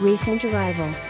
Recent arrival.